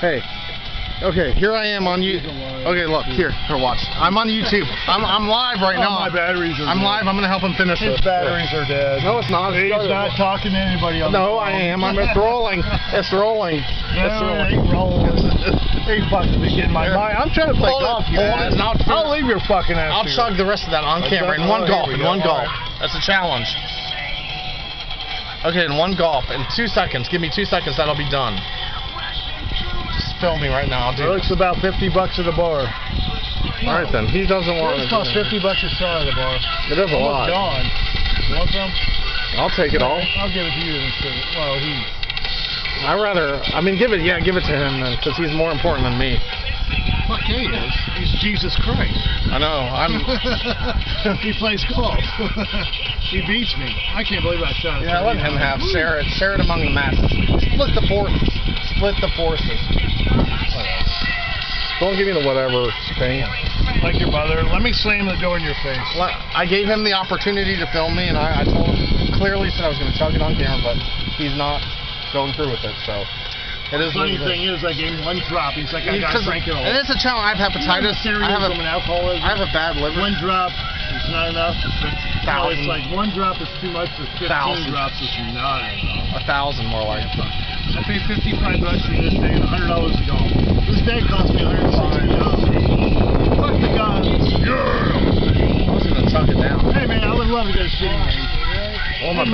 Hey. Okay, here I am on you. Okay, look here. Here, watch. I'm on YouTube. I'm I'm live right oh, now. Oh, my batteries are I'm dead. live. I'm gonna help him finish His this. batteries are dead. No, it's not. He's not talking to anybody on No. I am. I'm. It's rolling. It's rolling. It's rolling. it ain't rolling. He fucking be getting my Here. mind. I'm trying to play Hold golf. you hold it, ass. I'll- I'll leave your fucking ass. I'll here. chug the rest of that on Okay, camera in one here gulp. we In one All gulp. That's a challenge. Okay, in one gulp, in two seconds. Give me two seconds. That'll be done. Just film me right now. I'll It looks about 50 bucks at the bar. All right then. He doesn't want This to. costs 50 bucks a shot at the bar. It is a lot. Almost gone. You want some? I'll take it all. I'll give it to you instead. Well, he. I rather. I mean, give it. Yeah, give it to him then, because he's more important than me. Fuck yeah, he is. He's Jesus Christ. I know. I'm. he plays golf. he beats me. I can't believe I shot. Yeah, let him have. Share it. Share it among the masses. Split the forces. Split the forces. Don't give me the whatever thing. Like your mother. Let me slam the door in your face. Let- I gave him the opportunity to film me, and I, I told him clearly said I was going to chug it on camera, but he's not going through with it. So it is. what Funny thing is, I gave him one drop. He's like, I gotta drink it all. and it's a challenge. I have hepatitis. Serious I have a, from an alcoholism. I have a bad liver. one drop it's not enough. It's, no, it's like one drop is too much, but 15 thousand. drops is not enough. A thousand more like. Yeah, I paid 55 bucks for this day and $100 a go. This day cost me 160 dollars. Fuck the guys. Yeah. I was gonna tuck it down. Hey man, I would love to go shooting. Oh, my